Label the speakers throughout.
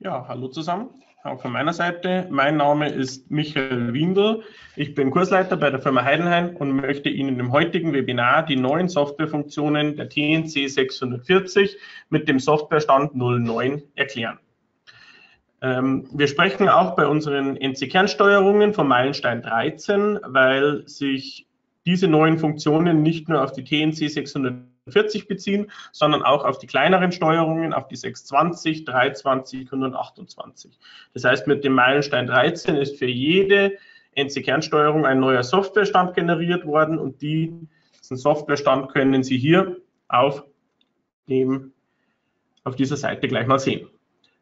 Speaker 1: Ja, hallo zusammen. Auch von meiner Seite. Mein Name ist Michael Windel. Ich bin Kursleiter bei der Firma Heidenheim und möchte Ihnen im heutigen Webinar die neuen Softwarefunktionen der TNC 640 mit dem Softwarestand 09 erklären. Ähm, wir sprechen auch bei unseren NC-Kernsteuerungen vom Meilenstein 13, weil sich diese neuen Funktionen nicht nur auf die TNC 640 40 beziehen, sondern auch auf die kleineren Steuerungen, auf die 620, 320, 128. Das heißt, mit dem Meilenstein 13 ist für jede NC-Kernsteuerung ein neuer Softwarestand generiert worden und diesen Softwarestand können Sie hier auf, dem, auf dieser Seite gleich mal sehen.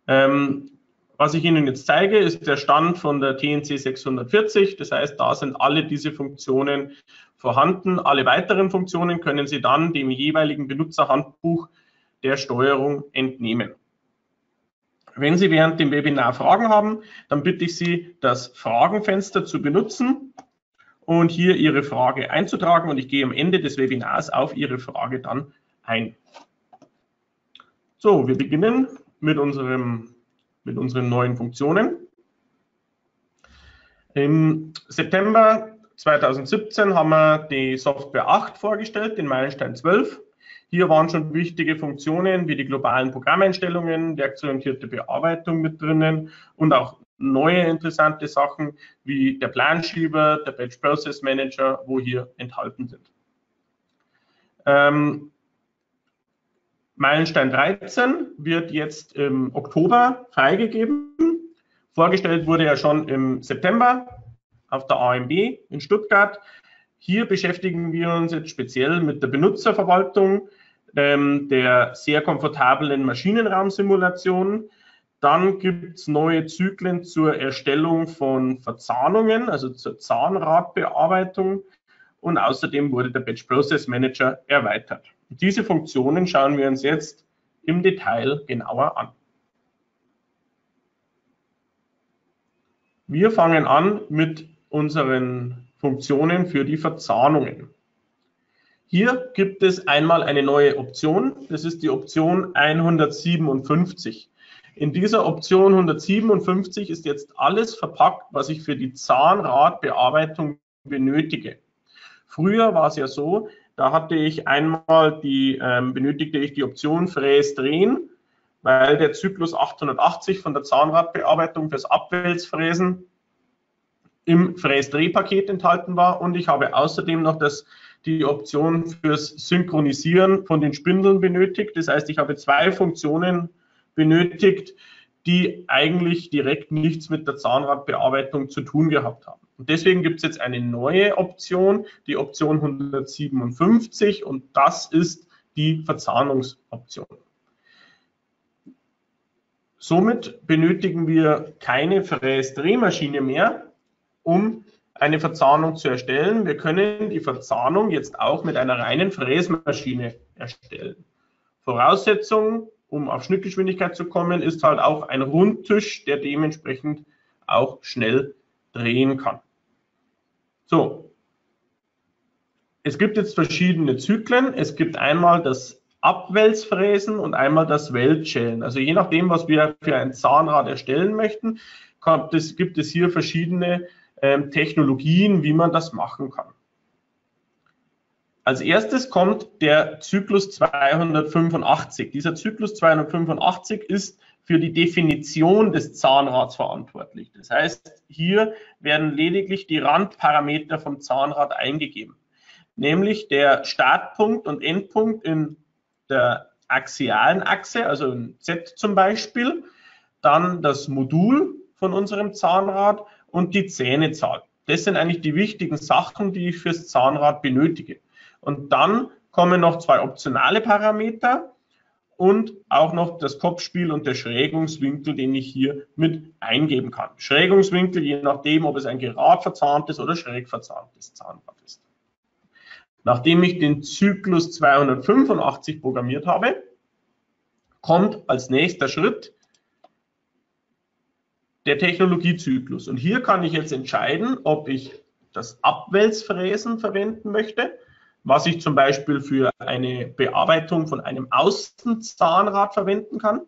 Speaker 1: Ähm, was ich Ihnen jetzt zeige, ist der Stand von der TNC 640. Das heißt, da sind alle diese Funktionen vorhanden. Alle weiteren Funktionen können Sie dann dem jeweiligen Benutzerhandbuch der Steuerung entnehmen. Wenn Sie während dem Webinar Fragen haben, dann bitte ich Sie, das Fragenfenster zu benutzen und hier Ihre Frage einzutragen und ich gehe am Ende des Webinars auf Ihre Frage dann ein. So, wir beginnen mit unserem mit unseren neuen Funktionen. Im September 2017 haben wir die Software 8 vorgestellt, den Meilenstein 12. Hier waren schon wichtige Funktionen wie die globalen Programmeinstellungen, werksorientierte Bearbeitung mit drinnen und auch neue interessante Sachen wie der Planschieber, der Batch Process Manager, wo hier enthalten sind. Ähm, Meilenstein 13 wird jetzt im Oktober freigegeben. Vorgestellt wurde er schon im September auf der AMB in Stuttgart. Hier beschäftigen wir uns jetzt speziell mit der Benutzerverwaltung, ähm, der sehr komfortablen Maschinenraumsimulation. Dann gibt es neue Zyklen zur Erstellung von Verzahnungen, also zur Zahnradbearbeitung. Und außerdem wurde der Batch Process Manager erweitert. Diese Funktionen schauen wir uns jetzt im Detail genauer an. Wir fangen an mit unseren Funktionen für die Verzahnungen. Hier gibt es einmal eine neue Option, das ist die Option 157. In dieser Option 157 ist jetzt alles verpackt, was ich für die Zahnradbearbeitung benötige. Früher war es ja so, da hatte ich einmal die, ähm, benötigte ich die Option Fräs drehen, weil der Zyklus 880 von der Zahnradbearbeitung fürs Abwälzfräsen im Fräsdrehpaket enthalten war und ich habe außerdem noch das, die Option fürs Synchronisieren von den Spindeln benötigt. Das heißt, ich habe zwei Funktionen benötigt, die eigentlich direkt nichts mit der Zahnradbearbeitung zu tun gehabt haben. Und deswegen gibt es jetzt eine neue Option, die Option 157 und das ist die Verzahnungsoption. Somit benötigen wir keine Fräsdrehmaschine mehr, um eine Verzahnung zu erstellen. Wir können die Verzahnung jetzt auch mit einer reinen Fräsmaschine erstellen. Voraussetzung, um auf Schnittgeschwindigkeit zu kommen, ist halt auch ein Rundtisch, der dementsprechend auch schnell drehen kann. So, es gibt jetzt verschiedene Zyklen. Es gibt einmal das Abwälzfräsen und einmal das Weltschälen. Also je nachdem, was wir für ein Zahnrad erstellen möchten, es, gibt es hier verschiedene ähm, Technologien, wie man das machen kann. Als erstes kommt der Zyklus 285. Dieser Zyklus 285 ist für die Definition des Zahnrads verantwortlich. Das heißt, hier werden lediglich die Randparameter vom Zahnrad eingegeben, nämlich der Startpunkt und Endpunkt in der axialen Achse, also in Z zum Beispiel, dann das Modul von unserem Zahnrad und die Zähnezahl. Das sind eigentlich die wichtigen Sachen, die ich fürs Zahnrad benötige. Und dann kommen noch zwei optionale Parameter, und auch noch das Kopfspiel und der Schrägungswinkel, den ich hier mit eingeben kann. Schrägungswinkel, je nachdem, ob es ein gerad verzahntes oder schräg verzahntes Zahnrad ist. Nachdem ich den Zyklus 285 programmiert habe, kommt als nächster Schritt der Technologiezyklus. Und hier kann ich jetzt entscheiden, ob ich das Abwälzfräsen verwenden möchte was ich zum Beispiel für eine Bearbeitung von einem Außenzahnrad verwenden kann.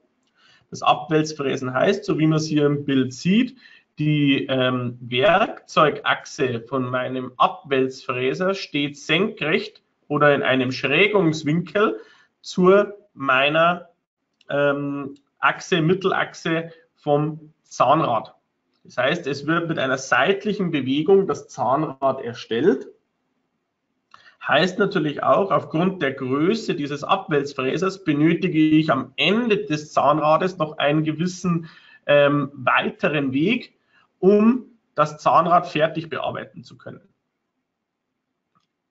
Speaker 1: Das Abwälzfräsen heißt, so wie man es hier im Bild sieht, die ähm, Werkzeugachse von meinem Abwälzfräser steht senkrecht oder in einem Schrägungswinkel zu meiner ähm, Achse, Mittelachse vom Zahnrad. Das heißt, es wird mit einer seitlichen Bewegung das Zahnrad erstellt. Heißt natürlich auch, aufgrund der Größe dieses Abwälzfräsers benötige ich am Ende des Zahnrades noch einen gewissen ähm, weiteren Weg, um das Zahnrad fertig bearbeiten zu können.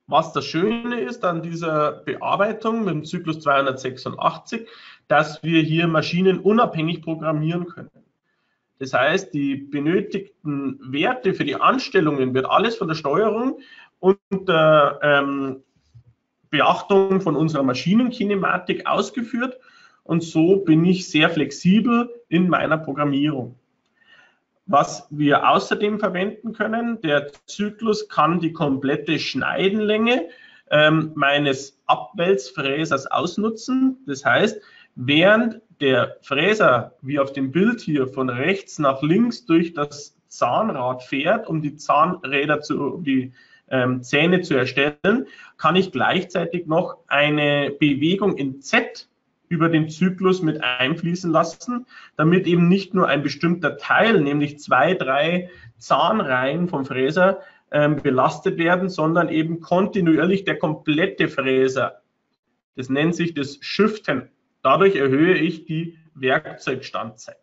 Speaker 1: Was das Schöne ist an dieser Bearbeitung mit dem Zyklus 286, dass wir hier maschinenunabhängig programmieren können. Das heißt, die benötigten Werte für die Anstellungen wird alles von der Steuerung unter ähm, Beachtung von unserer Maschinenkinematik ausgeführt und so bin ich sehr flexibel in meiner Programmierung. Was wir außerdem verwenden können, der Zyklus kann die komplette Schneidenlänge ähm, meines Abwälzfräsers ausnutzen. Das heißt, während der Fräser, wie auf dem Bild hier, von rechts nach links durch das Zahnrad fährt, um die Zahnräder zu, um die ähm, Zähne zu erstellen, kann ich gleichzeitig noch eine Bewegung in Z über den Zyklus mit einfließen lassen, damit eben nicht nur ein bestimmter Teil, nämlich zwei, drei Zahnreihen vom Fräser ähm, belastet werden, sondern eben kontinuierlich der komplette Fräser. Das nennt sich das Shiften. Dadurch erhöhe ich die Werkzeugstandzeit.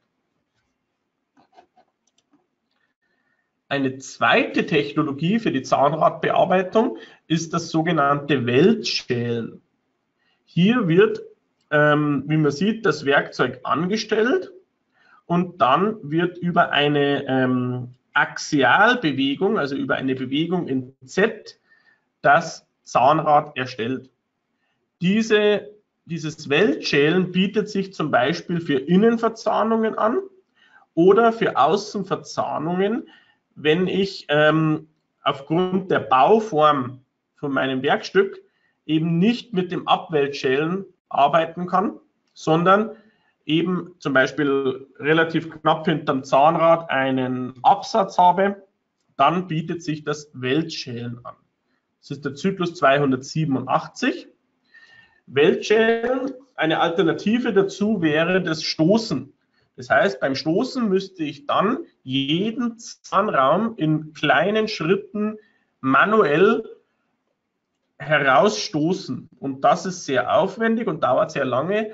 Speaker 1: Eine zweite Technologie für die Zahnradbearbeitung ist das sogenannte Weltschälen. Hier wird ähm, wie man sieht, das Werkzeug angestellt und dann wird über eine ähm, Axialbewegung, also über eine Bewegung in Z, das Zahnrad erstellt. Diese, dieses Weltschälen bietet sich zum Beispiel für Innenverzahnungen an oder für Außenverzahnungen, wenn ich ähm, aufgrund der Bauform von meinem Werkstück eben nicht mit dem Abweltschälen arbeiten kann, sondern eben zum Beispiel relativ knapp hinterm Zahnrad einen Absatz habe, dann bietet sich das Weltschälen an. Das ist der Zyklus 287. Weltschälen, eine Alternative dazu wäre das Stoßen. Das heißt, beim Stoßen müsste ich dann jeden Zahnraum in kleinen Schritten manuell herausstoßen. Und das ist sehr aufwendig und dauert sehr lange.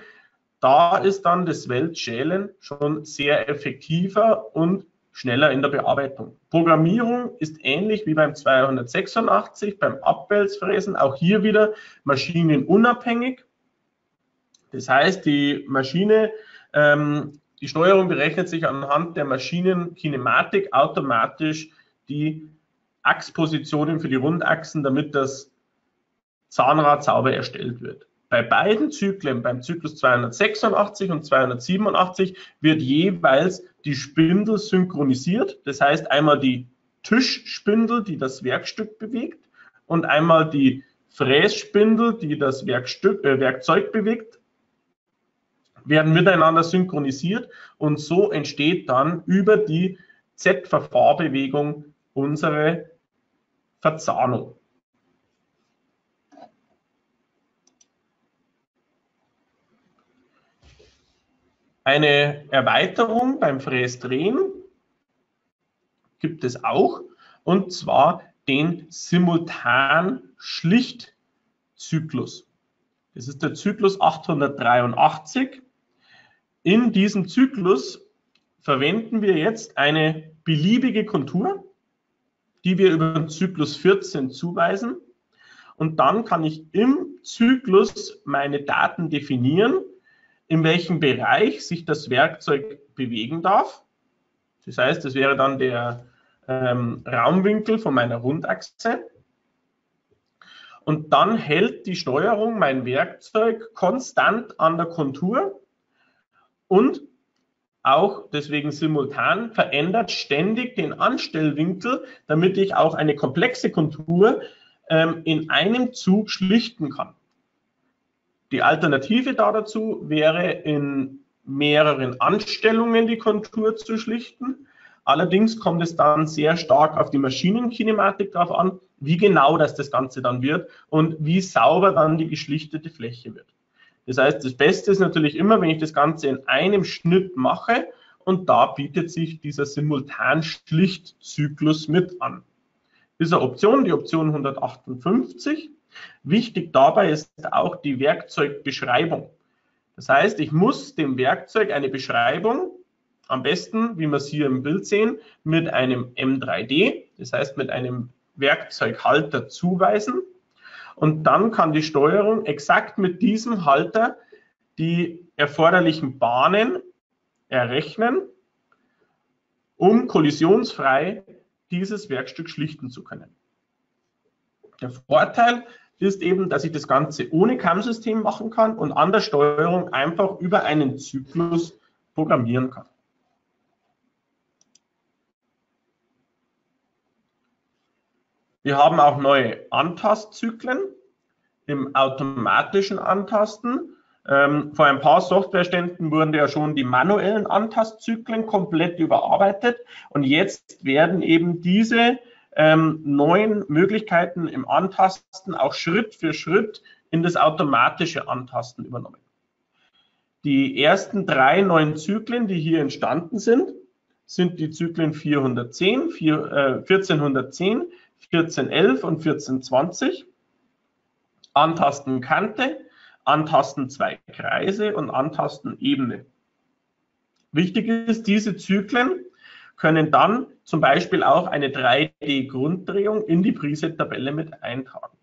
Speaker 1: Da ist dann das Weltschälen schon sehr effektiver und schneller in der Bearbeitung. Programmierung ist ähnlich wie beim 286, beim Abwälzfräsen, auch hier wieder maschinenunabhängig. Das heißt, die Maschine, ähm, die Steuerung berechnet sich anhand der Maschinenkinematik automatisch die Achspositionen für die Rundachsen, damit das Zahnrad sauber erstellt wird. Bei beiden Zyklen, beim Zyklus 286 und 287, wird jeweils die Spindel synchronisiert. Das heißt einmal die Tischspindel, die das Werkstück bewegt, und einmal die Frässpindel, die das Werkstück, äh, Werkzeug bewegt, werden miteinander synchronisiert und so entsteht dann über die Z-Verfahrbewegung unsere Verzahnung. Eine Erweiterung beim Fräsdrehen gibt es auch, und zwar den Simultan-Schlichtzyklus. Das ist der Zyklus 883. In diesem Zyklus verwenden wir jetzt eine beliebige Kontur, die wir über den Zyklus 14 zuweisen. Und dann kann ich im Zyklus meine Daten definieren in welchem Bereich sich das Werkzeug bewegen darf. Das heißt, das wäre dann der ähm, Raumwinkel von meiner Rundachse. Und dann hält die Steuerung mein Werkzeug konstant an der Kontur und auch deswegen simultan verändert ständig den Anstellwinkel, damit ich auch eine komplexe Kontur ähm, in einem Zug schlichten kann. Die Alternative da dazu wäre in mehreren Anstellungen die Kontur zu schlichten. Allerdings kommt es dann sehr stark auf die Maschinenkinematik drauf an, wie genau das das Ganze dann wird und wie sauber dann die geschlichtete Fläche wird. Das heißt, das Beste ist natürlich immer, wenn ich das Ganze in einem Schnitt mache und da bietet sich dieser Simultanschlichtzyklus mit an. Diese Option, die Option 158. Wichtig dabei ist auch die Werkzeugbeschreibung. Das heißt, ich muss dem Werkzeug eine Beschreibung am besten, wie wir es hier im Bild sehen, mit einem M3D, das heißt mit einem Werkzeughalter zuweisen. Und dann kann die Steuerung exakt mit diesem Halter die erforderlichen Bahnen errechnen, um kollisionsfrei dieses Werkstück schlichten zu können. Der Vorteil ist eben, dass ich das Ganze ohne CAM-System machen kann und an der Steuerung einfach über einen Zyklus programmieren kann. Wir haben auch neue Antastzyklen im automatischen Antasten. Ähm, vor ein paar Softwareständen wurden ja schon die manuellen Antastzyklen komplett überarbeitet und jetzt werden eben diese ähm, neuen Möglichkeiten im Antasten auch Schritt für Schritt in das automatische Antasten übernommen. Die ersten drei neuen Zyklen, die hier entstanden sind, sind die Zyklen 410, 4, äh, 1410, 1411 und 1420. Antasten Kante, Antasten zwei Kreise und Antasten Ebene. Wichtig ist, diese Zyklen können dann zum Beispiel auch eine 3D-Grunddrehung in die Preset-Tabelle mit eintragen.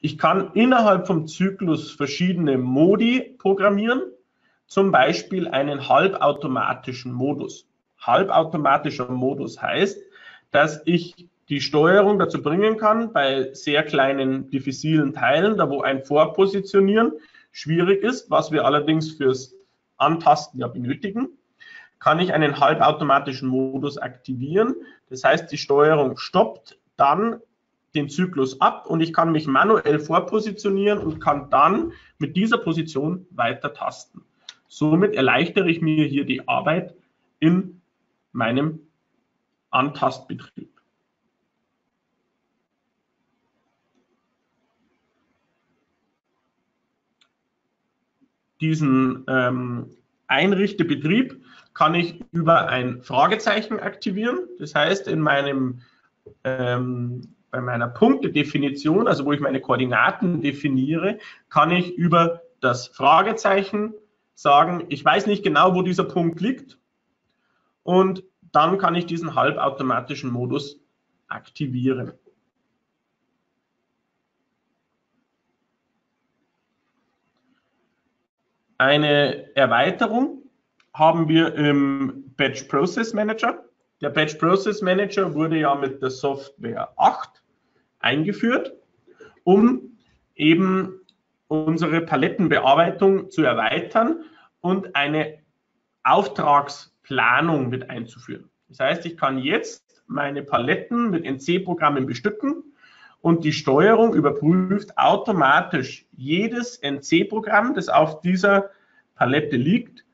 Speaker 1: Ich kann innerhalb vom Zyklus verschiedene Modi programmieren, zum Beispiel einen halbautomatischen Modus. Halbautomatischer Modus heißt, dass ich die Steuerung dazu bringen kann, bei sehr kleinen diffizilen Teilen, da wo ein Vorpositionieren schwierig ist, was wir allerdings fürs Antasten ja benötigen, kann ich einen halbautomatischen Modus aktivieren. Das heißt, die Steuerung stoppt dann den Zyklus ab und ich kann mich manuell vorpositionieren und kann dann mit dieser Position weiter tasten. Somit erleichtere ich mir hier die Arbeit in meinem Antastbetrieb. Diesen ähm, Einrichtebetrieb kann ich über ein Fragezeichen aktivieren. Das heißt, in meinem, ähm, bei meiner Punktedefinition, also wo ich meine Koordinaten definiere, kann ich über das Fragezeichen sagen, ich weiß nicht genau, wo dieser Punkt liegt. Und dann kann ich diesen halbautomatischen Modus aktivieren. Eine Erweiterung haben wir im Batch Process Manager. Der Batch Process Manager wurde ja mit der Software 8 eingeführt, um eben unsere Palettenbearbeitung zu erweitern und eine Auftragsplanung mit einzuführen. Das heißt, ich kann jetzt meine Paletten mit NC-Programmen bestücken und die Steuerung überprüft automatisch jedes NC-Programm, das auf dieser Palette liegt,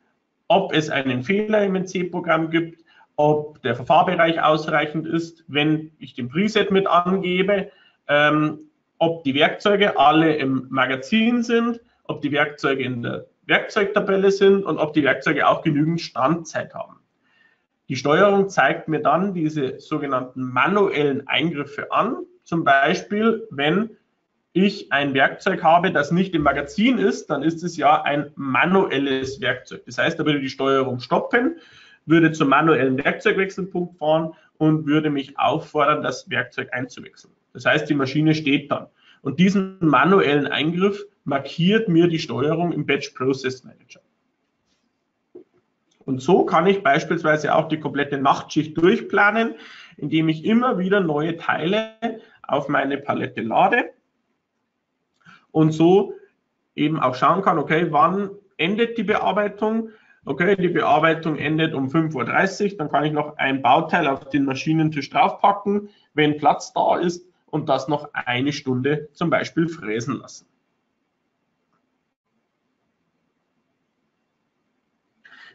Speaker 1: ob es einen Fehler im NC-Programm gibt, ob der Verfahrbereich ausreichend ist, wenn ich den Preset mit angebe, ähm, ob die Werkzeuge alle im Magazin sind, ob die Werkzeuge in der Werkzeugtabelle sind und ob die Werkzeuge auch genügend Standzeit haben. Die Steuerung zeigt mir dann diese sogenannten manuellen Eingriffe an, zum Beispiel, wenn ich ein Werkzeug habe, das nicht im Magazin ist, dann ist es ja ein manuelles Werkzeug. Das heißt, da würde die Steuerung stoppen, würde zum manuellen Werkzeugwechselpunkt fahren und würde mich auffordern, das Werkzeug einzuwechseln. Das heißt, die Maschine steht dann. Und diesen manuellen Eingriff markiert mir die Steuerung im Batch Process Manager. Und so kann ich beispielsweise auch die komplette Nachtschicht durchplanen, indem ich immer wieder neue Teile auf meine Palette lade und so eben auch schauen kann, okay, wann endet die Bearbeitung? Okay, die Bearbeitung endet um 5.30 Uhr, dann kann ich noch ein Bauteil auf den Maschinentisch draufpacken, wenn Platz da ist und das noch eine Stunde zum Beispiel fräsen lassen.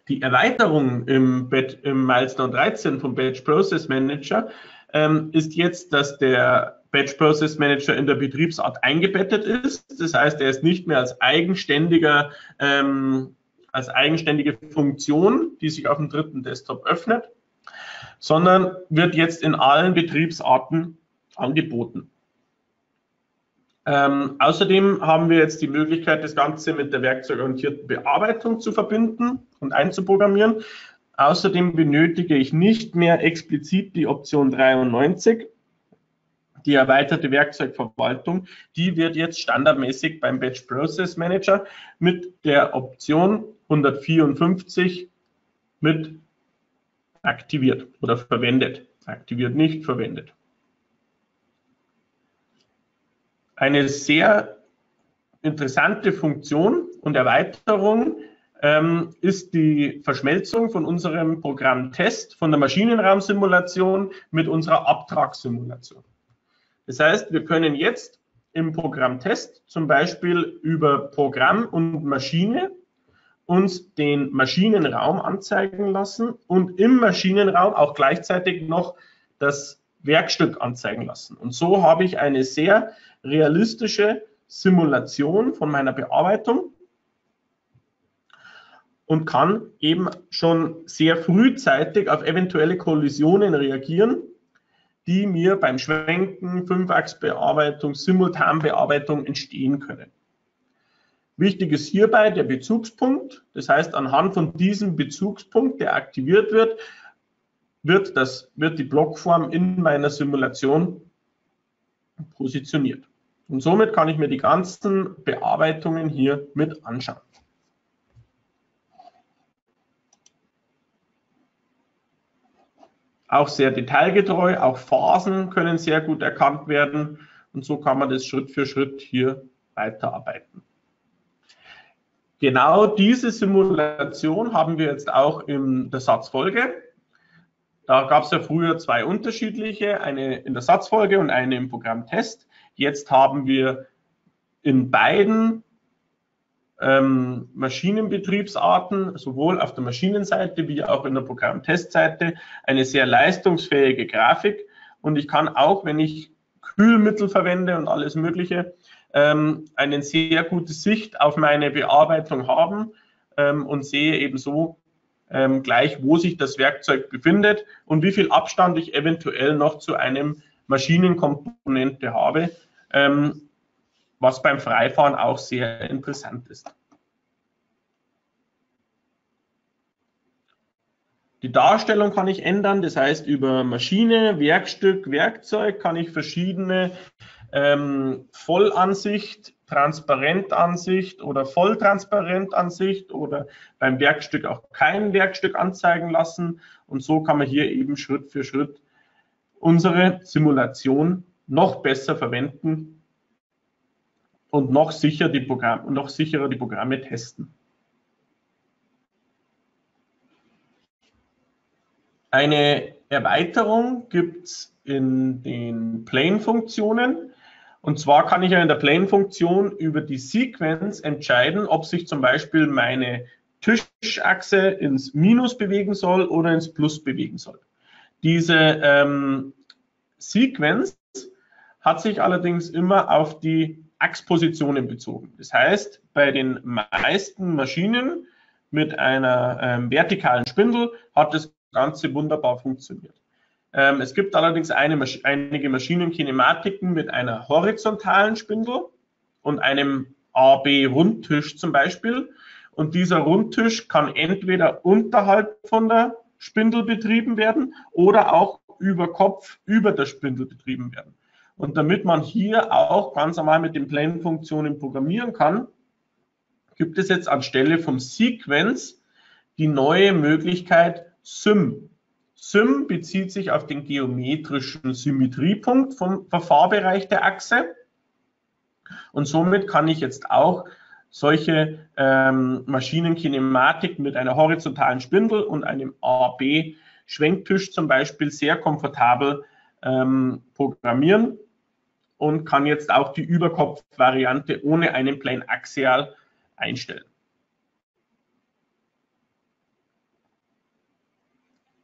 Speaker 1: Die Erweiterung im, im Milestone 13 vom Batch Process Manager ähm, ist jetzt, dass der Batch Process Manager in der Betriebsart eingebettet ist. Das heißt, er ist nicht mehr als eigenständiger, ähm, als eigenständige Funktion, die sich auf dem dritten Desktop öffnet, sondern wird jetzt in allen Betriebsarten angeboten. Ähm, außerdem haben wir jetzt die Möglichkeit, das Ganze mit der werkzeugorientierten Bearbeitung zu verbinden und einzuprogrammieren. Außerdem benötige ich nicht mehr explizit die Option 93, die erweiterte Werkzeugverwaltung. Die wird jetzt standardmäßig beim Batch Process Manager mit der Option 154 mit aktiviert oder verwendet. Aktiviert nicht, verwendet. Eine sehr interessante Funktion und Erweiterung ähm, ist die Verschmelzung von unserem Programm Test von der Maschinenraumsimulation mit unserer Abtragssimulation. Das heißt, wir können jetzt im Programm Test zum Beispiel über Programm und Maschine uns den Maschinenraum anzeigen lassen und im Maschinenraum auch gleichzeitig noch das Werkstück anzeigen lassen. Und so habe ich eine sehr realistische Simulation von meiner Bearbeitung und kann eben schon sehr frühzeitig auf eventuelle Kollisionen reagieren, die mir beim Schwenken, Fünfachsbearbeitung, Simultanbearbeitung entstehen können. Wichtig ist hierbei der Bezugspunkt. Das heißt, anhand von diesem Bezugspunkt, der aktiviert wird, wird, das, wird die Blockform in meiner Simulation positioniert. Und somit kann ich mir die ganzen Bearbeitungen hier mit anschauen. Auch sehr detailgetreu, auch Phasen können sehr gut erkannt werden und so kann man das Schritt für Schritt hier weiterarbeiten. Genau diese Simulation haben wir jetzt auch in der Satzfolge. Da gab es ja früher zwei unterschiedliche, eine in der Satzfolge und eine im Programmtest. Jetzt haben wir in beiden ähm, Maschinenbetriebsarten, sowohl auf der Maschinenseite wie auch in der Programmtestseite, eine sehr leistungsfähige Grafik. Und ich kann auch, wenn ich Kühlmittel verwende und alles Mögliche, ähm, eine sehr gute Sicht auf meine Bearbeitung haben ähm, und sehe eben so ähm, gleich, wo sich das Werkzeug befindet und wie viel Abstand ich eventuell noch zu einem Maschinenkomponente habe, ähm, was beim Freifahren auch sehr interessant ist. Die Darstellung kann ich ändern, das heißt über Maschine, Werkstück, Werkzeug kann ich verschiedene ähm, Vollansicht, Transparentansicht oder Volltransparentansicht oder beim Werkstück auch kein Werkstück anzeigen lassen. Und so kann man hier eben Schritt für Schritt unsere Simulation noch besser verwenden und noch, sicher die Programm, noch sicherer die Programme testen. Eine Erweiterung gibt es in den Plane-Funktionen. Und zwar kann ich ja in der Plane-Funktion über die Sequenz entscheiden, ob sich zum Beispiel meine Tischachse ins Minus bewegen soll oder ins Plus bewegen soll. Diese ähm, Sequenz hat sich allerdings immer auf die Achspositionen bezogen. Das heißt, bei den meisten Maschinen mit einer ähm, vertikalen Spindel hat das Ganze wunderbar funktioniert. Ähm, es gibt allerdings eine, einige Maschinenkinematiken mit einer horizontalen Spindel und einem AB-Rundtisch zum Beispiel. Und dieser Rundtisch kann entweder unterhalb von der Spindel betrieben werden oder auch über Kopf über der Spindel betrieben werden. Und damit man hier auch ganz normal mit den Plane-Funktionen programmieren kann, gibt es jetzt anstelle vom Sequence die neue Möglichkeit Sym. Sym bezieht sich auf den geometrischen Symmetriepunkt vom Verfahrbereich der Achse. Und somit kann ich jetzt auch solche ähm, Maschinenkinematik mit einer horizontalen Spindel und einem AB-Schwenktisch zum Beispiel sehr komfortabel ähm, programmieren und kann jetzt auch die Überkopfvariante ohne einen Plane Axial einstellen.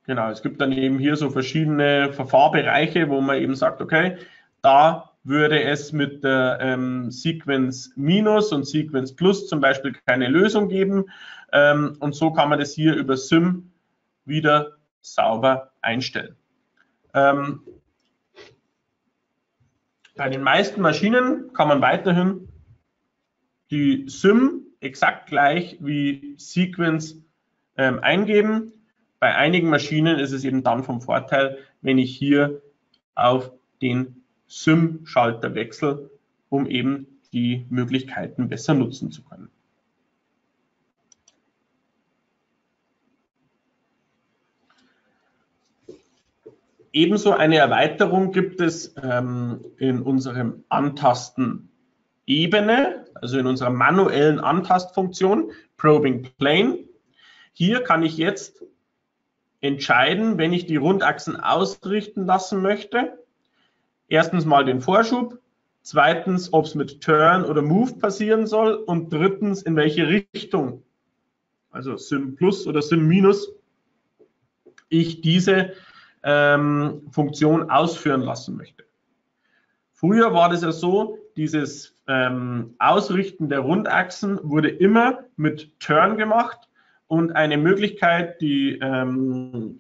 Speaker 1: Genau, es gibt dann eben hier so verschiedene Verfahrbereiche, wo man eben sagt, okay, da würde es mit der ähm, Sequence Minus und Sequence Plus zum Beispiel keine Lösung geben. Ähm, und so kann man das hier über SIM wieder sauber einstellen. Ähm, bei den meisten Maschinen kann man weiterhin die SIM exakt gleich wie Sequence ähm, eingeben. Bei einigen Maschinen ist es eben dann vom Vorteil, wenn ich hier auf den SIM-Schalter wechsle, um eben die Möglichkeiten besser nutzen zu können. Ebenso eine Erweiterung gibt es ähm, in unserem Antasten Ebene, also in unserer manuellen Antastfunktion Probing Plane. Hier kann ich jetzt entscheiden, wenn ich die Rundachsen ausrichten lassen möchte. Erstens mal den Vorschub, zweitens, ob es mit Turn oder Move passieren soll und drittens, in welche Richtung, also Sim Plus oder Sim Minus, ich diese ähm, Funktion ausführen lassen möchte. Früher war das ja so, dieses ähm, Ausrichten der Rundachsen wurde immer mit Turn gemacht und eine Möglichkeit, die ähm,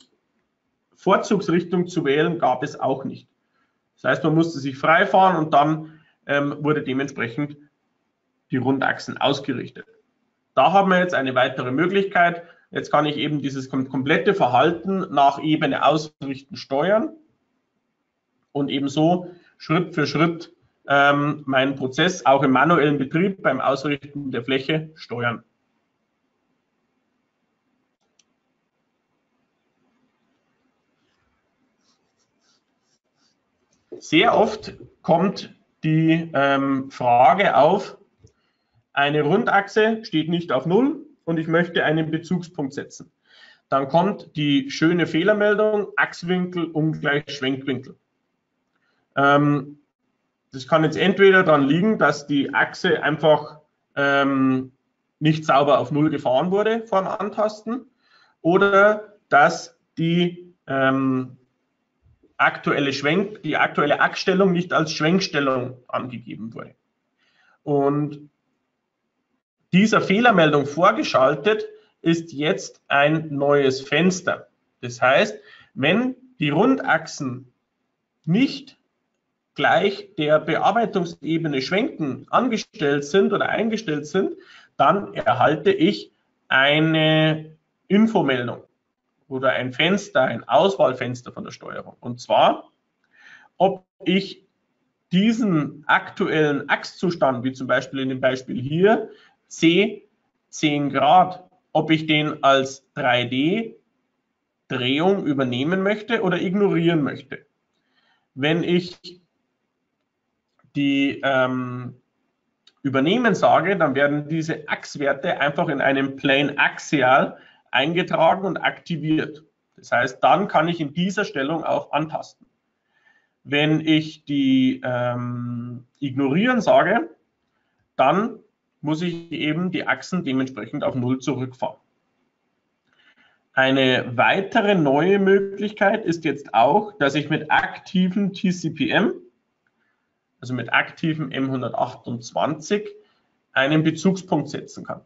Speaker 1: Vorzugsrichtung zu wählen, gab es auch nicht. Das heißt, man musste sich frei fahren und dann ähm, wurde dementsprechend die Rundachsen ausgerichtet. Da haben wir jetzt eine weitere Möglichkeit. Jetzt kann ich eben dieses komplette Verhalten nach Ebene ausrichten, steuern und ebenso Schritt für Schritt ähm, meinen Prozess auch im manuellen Betrieb beim Ausrichten der Fläche steuern. Sehr oft kommt die ähm, Frage auf, eine Rundachse steht nicht auf Null und ich möchte einen Bezugspunkt setzen. Dann kommt die schöne Fehlermeldung, Achswinkel ungleich Schwenkwinkel. Ähm, das kann jetzt entweder daran liegen, dass die Achse einfach ähm, nicht sauber auf Null gefahren wurde vor dem Antasten oder dass die ähm, aktuelle Schwenk, die aktuelle Achsstellung nicht als Schwenkstellung angegeben wurde. Und dieser Fehlermeldung vorgeschaltet ist jetzt ein neues Fenster. Das heißt, wenn die Rundachsen nicht gleich der Bearbeitungsebene Schwenken angestellt sind oder eingestellt sind, dann erhalte ich eine Infomeldung oder ein Fenster, ein Auswahlfenster von der Steuerung. Und zwar, ob ich diesen aktuellen Achszustand, wie zum Beispiel in dem Beispiel hier, C 10 Grad, ob ich den als 3D Drehung übernehmen möchte oder ignorieren möchte. Wenn ich die ähm, übernehmen sage, dann werden diese Achswerte einfach in einem Plane Axial eingetragen und aktiviert. Das heißt, dann kann ich in dieser Stellung auch antasten. Wenn ich die ähm, ignorieren sage, dann muss ich eben die Achsen dementsprechend auf Null zurückfahren. Eine weitere neue Möglichkeit ist jetzt auch, dass ich mit aktiven TCPM also mit aktiven M128, einen Bezugspunkt setzen kann.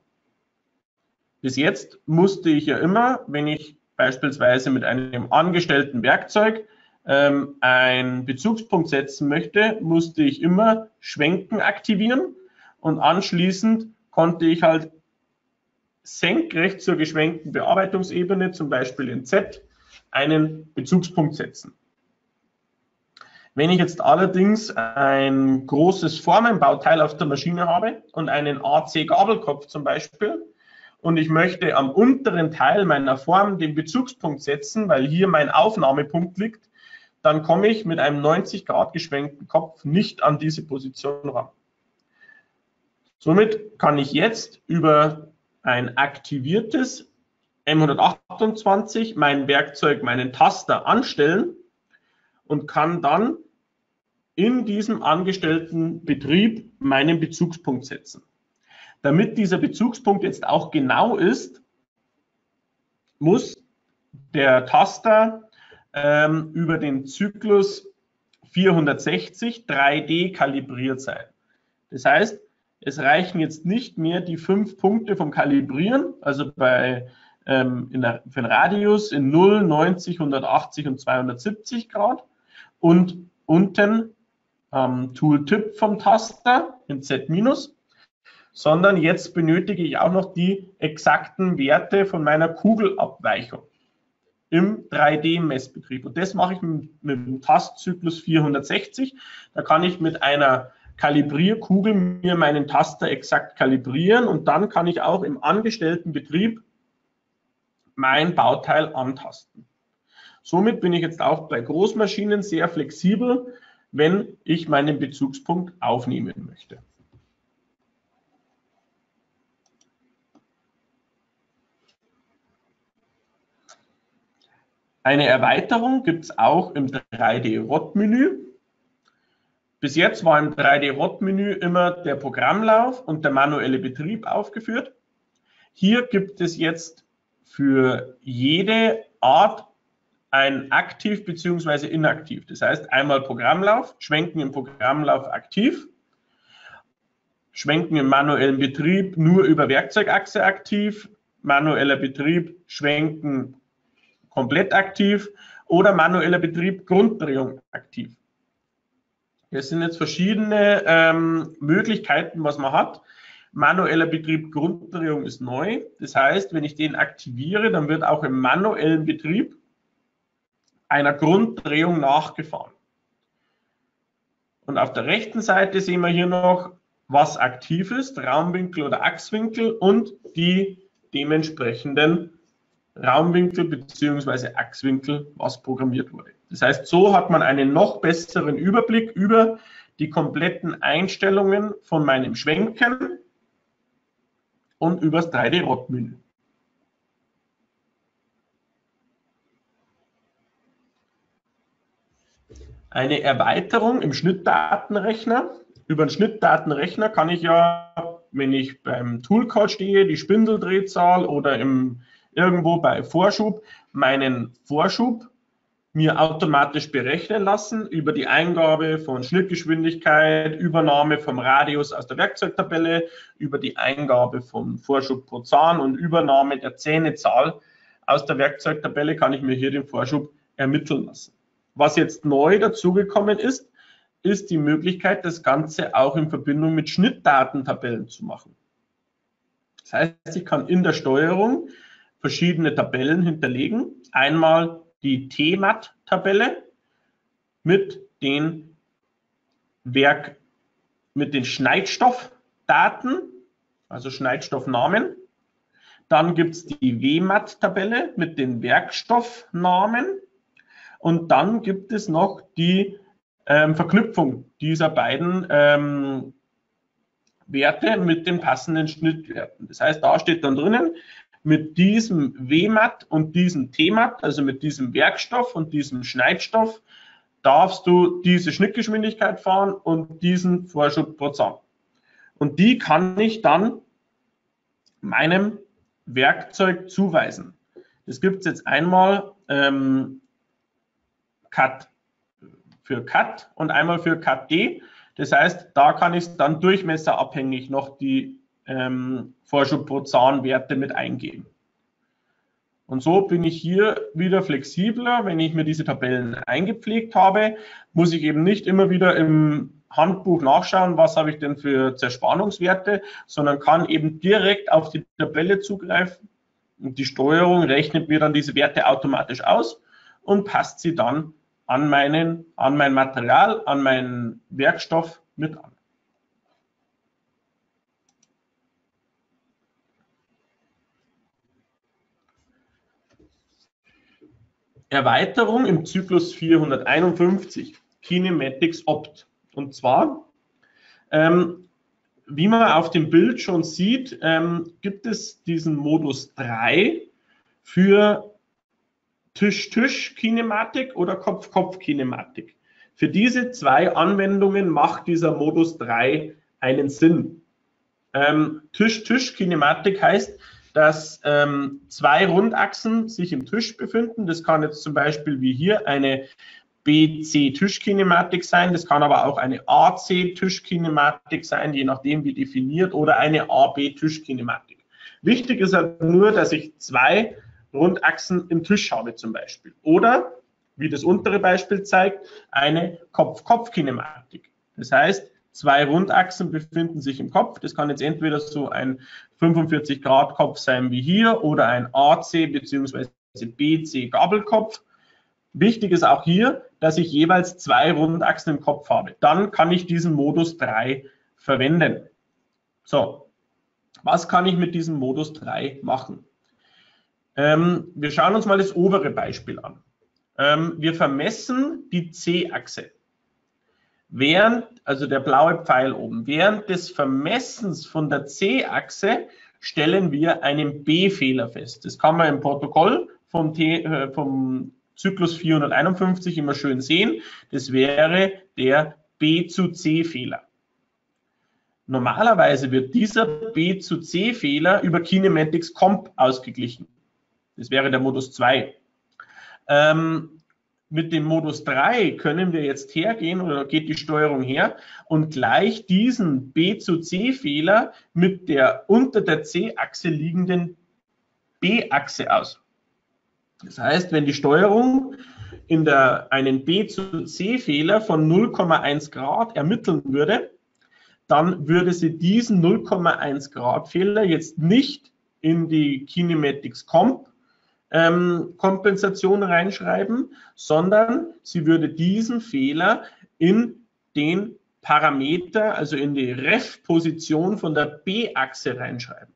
Speaker 1: Bis jetzt musste ich ja immer, wenn ich beispielsweise mit einem angestellten Werkzeug ähm, einen Bezugspunkt setzen möchte, musste ich immer Schwenken aktivieren und anschließend konnte ich halt senkrecht zur geschwenkten Bearbeitungsebene, zum Beispiel in Z, einen Bezugspunkt setzen. Wenn ich jetzt allerdings ein großes Formenbauteil auf der Maschine habe und einen AC-Gabelkopf zum Beispiel und ich möchte am unteren Teil meiner Form den Bezugspunkt setzen, weil hier mein Aufnahmepunkt liegt, dann komme ich mit einem 90 Grad geschwenkten Kopf nicht an diese Position ran. Somit kann ich jetzt über ein aktiviertes M128 mein Werkzeug, meinen Taster anstellen und kann dann in diesem angestellten Betrieb meinen Bezugspunkt setzen. Damit dieser Bezugspunkt jetzt auch genau ist, muss der Taster ähm, über den Zyklus 460 3D kalibriert sein. Das heißt, es reichen jetzt nicht mehr die fünf Punkte vom Kalibrieren, also bei ähm, der, für den Radius in 0, 90, 180 und 270 Grad und unten ähm, Tooltip vom Taster in Z-, sondern jetzt benötige ich auch noch die exakten Werte von meiner Kugelabweichung im 3D-Messbetrieb. Und das mache ich mit, mit dem Tastzyklus 460. Da kann ich mit einer Kalibrierkugel mir meinen Taster exakt kalibrieren und dann kann ich auch im angestellten Betrieb mein Bauteil antasten. Somit bin ich jetzt auch bei Großmaschinen sehr flexibel, wenn ich meinen Bezugspunkt aufnehmen möchte. Eine Erweiterung gibt es auch im 3D-ROT-Menü. Bis jetzt war im 3D-ROT-Menü immer der Programmlauf und der manuelle Betrieb aufgeführt. Hier gibt es jetzt für jede Art ein aktiv bzw. inaktiv. Das heißt einmal Programmlauf, schwenken im Programmlauf aktiv, schwenken im manuellen Betrieb nur über Werkzeugachse aktiv, manueller Betrieb, schwenken komplett aktiv oder manueller Betrieb, Grunddrehung aktiv. Das sind jetzt verschiedene ähm, Möglichkeiten, was man hat. Manueller Betrieb, Grunddrehung ist neu. Das heißt, wenn ich den aktiviere, dann wird auch im manuellen Betrieb einer Grunddrehung nachgefahren. Und auf der rechten Seite sehen wir hier noch, was aktiv ist, Raumwinkel oder Achswinkel und die dementsprechenden Raumwinkel bzw. Achswinkel, was programmiert wurde. Das heißt, so hat man einen noch besseren Überblick über die kompletten Einstellungen von meinem Schwenken und übers 3D-Rot-Menü. Eine Erweiterung im Schnittdatenrechner. Über den Schnittdatenrechner kann ich ja, wenn ich beim Toolcall stehe, die Spindeldrehzahl oder im irgendwo bei Vorschub meinen Vorschub mir automatisch berechnen lassen über die Eingabe von Schnittgeschwindigkeit, Übernahme vom Radius aus der Werkzeugtabelle, über die Eingabe von Vorschub pro Zahn und Übernahme der Zähnezahl aus der Werkzeugtabelle kann ich mir hier den Vorschub ermitteln lassen. Was jetzt neu dazugekommen ist, ist die Möglichkeit, das Ganze auch in Verbindung mit Schnittdatentabellen zu machen. Das heißt, ich kann in der Steuerung verschiedene Tabellen hinterlegen. Einmal die TMAT-Tabelle mit den Werk, mit den Schneidstoffdaten, also Schneidstoffnamen. Dann gibt es die WMAT-Tabelle mit den Werkstoffnamen. Und dann gibt es noch die ähm, Verknüpfung dieser beiden ähm, Werte mit den passenden Schnittwerten. Das heißt, da steht dann drinnen, mit diesem WMAT und diesem TMAT, also mit diesem Werkstoff und diesem Schneidstoff, darfst du diese Schnittgeschwindigkeit fahren und diesen Vorschub pro Zahn. Und die kann ich dann meinem Werkzeug zuweisen. Das gibt es jetzt einmal ähm, Cut für Cut und einmal für Cut D. Das heißt, da kann ich dann durchmesserabhängig noch die ähm, Vorschub pro Zahnwerte mit eingeben. Und so bin ich hier wieder flexibler. Wenn ich mir diese Tabellen eingepflegt habe, muss ich eben nicht immer wieder im Handbuch nachschauen, was habe ich denn für Zerspannungswerte, sondern kann eben direkt auf die Tabelle zugreifen. Und die Steuerung rechnet mir dann diese Werte automatisch aus und passt sie dann an, meinen, an mein Material, an meinen Werkstoff mit an. Erweiterung im Zyklus 451, Kinematics Opt. Und zwar, ähm, wie man auf dem Bild schon sieht, ähm, gibt es diesen Modus 3 für Tisch-Tisch-Kinematik oder Kopf-Kopf-Kinematik. Für diese zwei Anwendungen macht dieser Modus 3 einen Sinn. Ähm, Tisch-Tisch-Kinematik heißt, dass ähm, zwei Rundachsen sich im Tisch befinden. Das kann jetzt zum Beispiel wie hier eine BC-Tischkinematik sein. Das kann aber auch eine AC-Tischkinematik sein, je nachdem wie definiert, oder eine AB-Tischkinematik. Wichtig ist halt nur, dass ich zwei Rundachsen im Tisch habe zum Beispiel. Oder, wie das untere Beispiel zeigt, eine Kopf-Kopf-Kinematik. Das heißt, zwei Rundachsen befinden sich im Kopf. Das kann jetzt entweder so ein 45 Grad Kopf sein wie hier oder ein AC bzw. BC Gabelkopf. Wichtig ist auch hier, dass ich jeweils zwei Rundachsen im Kopf habe. Dann kann ich diesen Modus 3 verwenden. So, was kann ich mit diesem Modus 3 machen? Ähm, wir schauen uns mal das obere Beispiel an. Ähm, wir vermessen die C-Achse. Während, also der blaue Pfeil oben, während des Vermessens von der C-Achse stellen wir einen B-Fehler fest. Das kann man im Protokoll vom, T, äh, vom Zyklus 451 immer schön sehen. Das wäre der B zu C-Fehler. Normalerweise wird dieser B zu C-Fehler über Kinematics Comp ausgeglichen. Das wäre der Modus 2. Ähm, mit dem Modus 3 können wir jetzt hergehen oder geht die Steuerung her und gleich diesen B zu C-Fehler mit der unter der C-Achse liegenden B-Achse aus. Das heißt, wenn die Steuerung in der, einen B zu C-Fehler von 0,1 Grad ermitteln würde, dann würde sie diesen 0,1 Grad Fehler jetzt nicht in die Kinematics Comp ähm, Kompensation reinschreiben, sondern sie würde diesen Fehler in den Parameter, also in die Ref-Position von der B-Achse reinschreiben.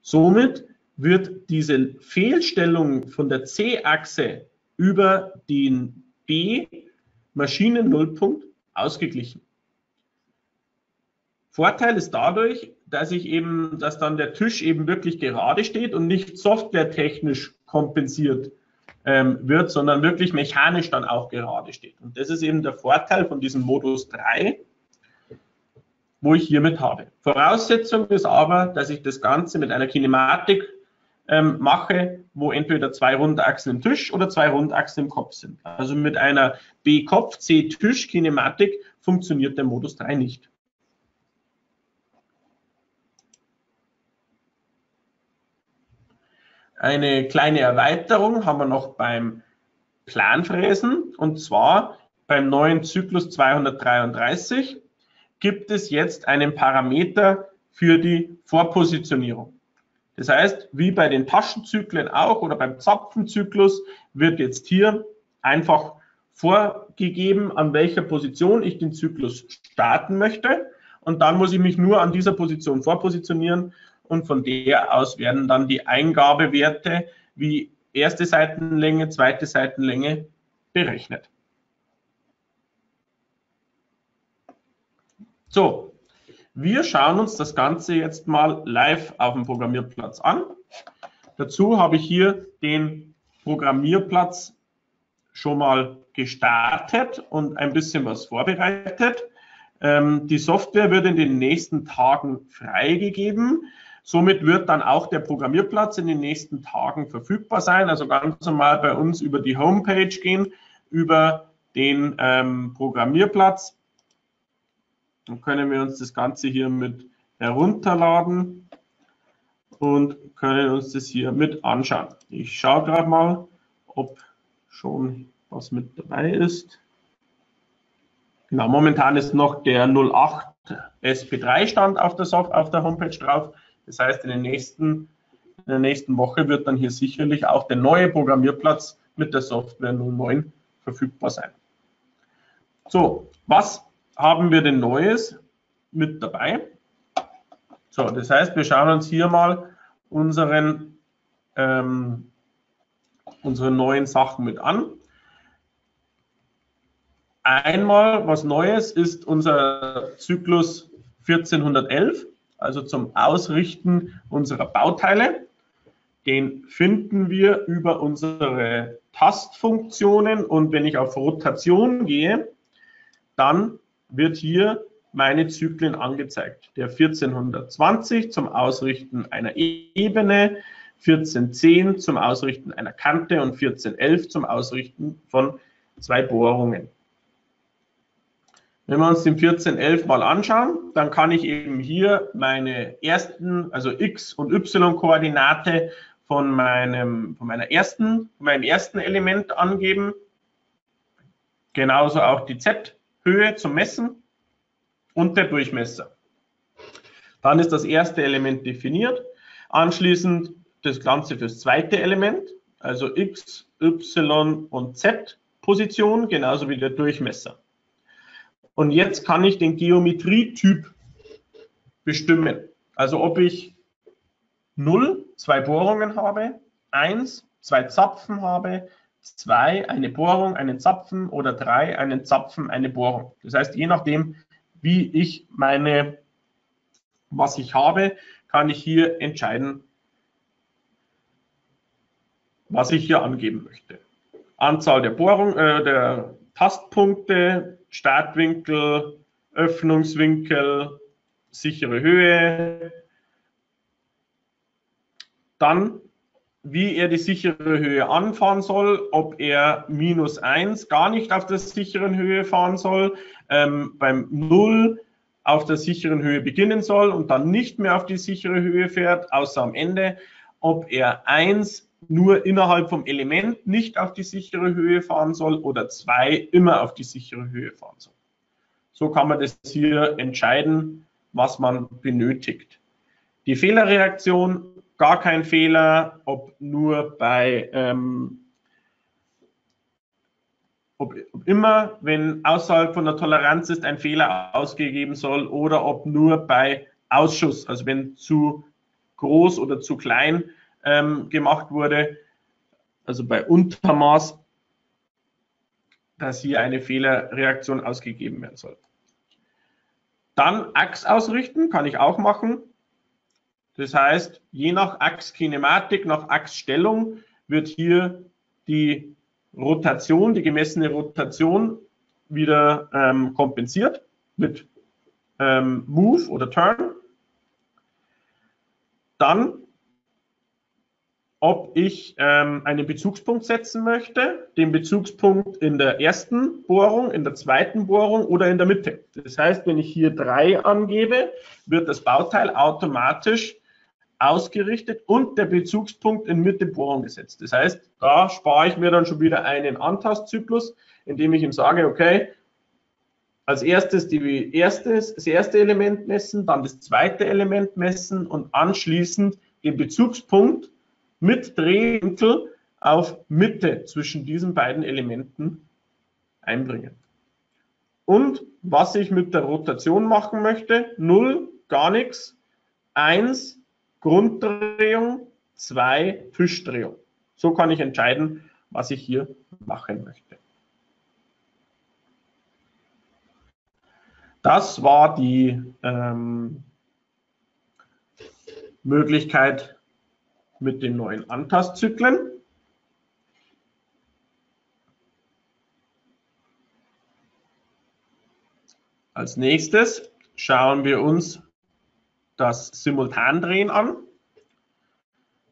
Speaker 1: Somit wird diese Fehlstellung von der C-Achse über den B-Maschinen-Nullpunkt ausgeglichen. Vorteil ist dadurch, dass ich eben, dass dann der Tisch eben wirklich gerade steht und nicht softwaretechnisch kompensiert ähm, wird, sondern wirklich mechanisch dann auch gerade steht. Und das ist eben der Vorteil von diesem Modus 3, wo ich hiermit habe. Voraussetzung ist aber, dass ich das Ganze mit einer Kinematik ähm, mache, wo entweder zwei Rundachsen im Tisch oder zwei Rundachsen im Kopf sind. Also mit einer B-Kopf, C-Tisch-Kinematik funktioniert der Modus 3 nicht. Eine kleine Erweiterung haben wir noch beim Planfräsen und zwar beim neuen Zyklus 233 gibt es jetzt einen Parameter für die Vorpositionierung. Das heißt, wie bei den Taschenzyklen auch oder beim Zapfenzyklus wird jetzt hier einfach vorgegeben, an welcher Position ich den Zyklus starten möchte. Und dann muss ich mich nur an dieser Position vorpositionieren und von der aus werden dann die Eingabewerte wie erste Seitenlänge, zweite Seitenlänge berechnet. So, wir schauen uns das Ganze jetzt mal live auf dem Programmierplatz an. Dazu habe ich hier den Programmierplatz schon mal gestartet und ein bisschen was vorbereitet. Ähm, die Software wird in den nächsten Tagen freigegeben. Somit wird dann auch der Programmierplatz in den nächsten Tagen verfügbar sein. Also ganz normal bei uns über die Homepage gehen, über den ähm, Programmierplatz dann können wir uns das Ganze hier mit herunterladen und können uns das hier mit anschauen. Ich schaue gerade mal, ob schon was mit dabei ist. Genau, momentan ist noch der 08 SP3 Stand auf der, Soft auf der Homepage drauf. Das heißt, in, nächsten, in der nächsten Woche wird dann hier sicherlich auch der neue Programmierplatz mit der Software 09 verfügbar sein. So, was haben wir denn Neues mit dabei? So, das heißt, wir schauen uns hier mal unseren, ähm, unsere neuen Sachen mit an. Einmal was Neues ist unser Zyklus 1411, also zum Ausrichten unserer Bauteile. Den finden wir über unsere Tastfunktionen und wenn ich auf Rotation gehe, dann wird hier meine Zyklen angezeigt. Der 1420 zum Ausrichten einer Ebene, 1410 zum Ausrichten einer Kante und 1411 zum Ausrichten von zwei Bohrungen. Wenn wir uns den 1411 mal anschauen, dann kann ich eben hier meine ersten, also x- und y-Koordinate von meinem, von meiner ersten, meinem ersten Element angeben. Genauso auch die z-Höhe zum Messen und der Durchmesser. Dann ist das erste Element definiert. Anschließend das Ganze fürs zweite Element, also x, y und z Position, genauso wie der Durchmesser. Und jetzt kann ich den Geometrietyp bestimmen. Also ob ich 0, zwei Bohrungen habe, 1, zwei Zapfen habe, 2, eine Bohrung, einen Zapfen oder 3, einen Zapfen, eine Bohrung. Das heißt, je nachdem, wie ich meine, was ich habe, kann ich hier entscheiden, was ich hier angeben möchte. Anzahl der Bohrung, äh, der Tastpunkte, Startwinkel, Öffnungswinkel, sichere Höhe. Dann, wie er die sichere Höhe anfahren soll, ob er minus 1 gar nicht auf der sicheren Höhe fahren soll, ähm, beim 0 auf der sicheren Höhe beginnen soll und dann nicht mehr auf die sichere Höhe fährt, außer am Ende, ob er 1 nur innerhalb vom Element nicht auf die sichere Höhe fahren soll oder 2 immer auf die sichere Höhe fahren soll. So kann man das hier entscheiden, was man benötigt. Die Fehlerreaktion, gar kein Fehler, ob nur bei ähm, ob, ob immer, wenn außerhalb von der Toleranz ist, ein Fehler ausgegeben soll oder ob nur bei Ausschuss, also wenn zu groß oder zu klein ähm, gemacht wurde, also bei Untermaß, dass hier eine Fehlerreaktion ausgegeben werden soll. Dann Achs ausrichten, kann ich auch machen. Das heißt, je nach Achskinematik, nach Achsstellung wird hier die Rotation, die gemessene Rotation wieder ähm, kompensiert mit ähm, Move oder Turn. Dann, ob ich ähm, einen Bezugspunkt setzen möchte, den Bezugspunkt in der ersten Bohrung, in der zweiten Bohrung oder in der Mitte. Das heißt, wenn ich hier drei angebe, wird das Bauteil automatisch ausgerichtet und der Bezugspunkt in Mitte Bohrung gesetzt. Das heißt, da spare ich mir dann schon wieder einen Antastzyklus, indem ich ihm sage, okay, als erstes die erstes, das erste Element messen, dann das zweite Element messen und anschließend den Bezugspunkt mit Drehwinkel auf Mitte zwischen diesen beiden Elementen einbringen. Und was ich mit der Rotation machen möchte, 0, gar nichts, 1, Grunddrehung, 2 Fischdrehung. So kann ich entscheiden, was ich hier machen möchte. Das war die ähm, Möglichkeit mit den neuen Antastzyklen. Als nächstes schauen wir uns das Simultandrehen an.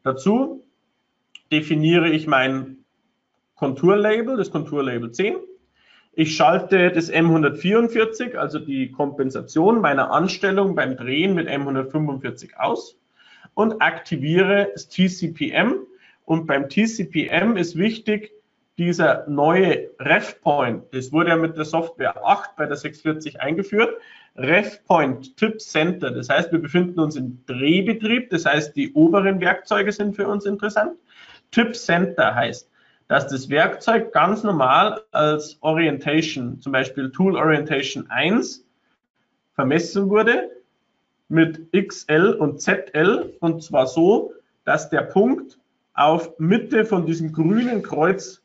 Speaker 1: Dazu definiere ich mein Konturlabel, das Konturlabel 10. Ich schalte das M144, also die Kompensation meiner Anstellung beim Drehen mit M145 aus und aktiviere das TCPM. Und beim TCPM ist wichtig, dieser neue RefPoint, das wurde ja mit der Software 8 bei der 640 eingeführt, RefPoint Tip Center. Das heißt, wir befinden uns im Drehbetrieb. Das heißt, die oberen Werkzeuge sind für uns interessant. Tip Center heißt, dass das Werkzeug ganz normal als Orientation, zum Beispiel Tool Orientation 1, vermessen wurde mit XL und ZL und zwar so, dass der Punkt auf Mitte von diesem grünen Kreuz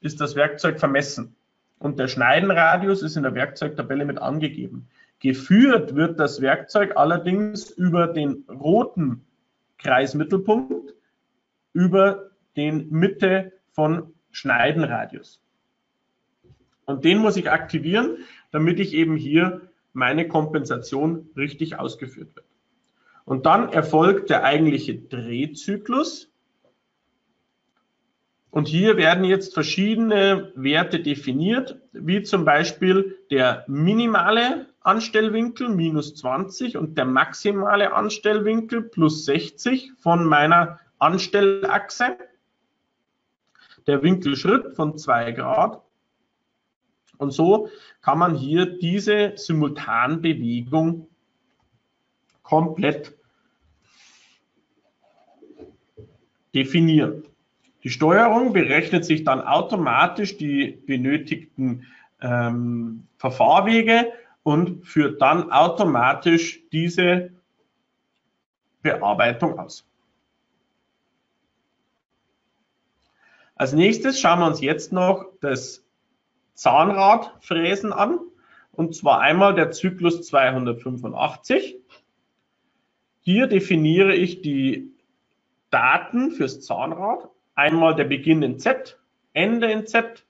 Speaker 1: ist das Werkzeug vermessen und der Schneidenradius ist in der Werkzeugtabelle mit angegeben. Geführt wird das Werkzeug allerdings über den roten Kreismittelpunkt, über den Mitte von Schneidenradius. Und den muss ich aktivieren, damit ich eben hier meine Kompensation richtig ausgeführt wird. Und dann erfolgt der eigentliche Drehzyklus. Und hier werden jetzt verschiedene Werte definiert, wie zum Beispiel der minimale Anstellwinkel minus 20 und der maximale Anstellwinkel plus 60 von meiner Anstellachse. Der Winkelschritt von 2 Grad. Und so kann man hier diese Simultanbewegung komplett definieren. Die Steuerung berechnet sich dann automatisch die benötigten ähm, Verfahrwege und führt dann automatisch diese Bearbeitung aus. Als nächstes schauen wir uns jetzt noch das Zahnradfräsen an. Und zwar einmal der Zyklus 285. Hier definiere ich die Daten fürs Zahnrad. Einmal der Beginn in Z, Ende in Z,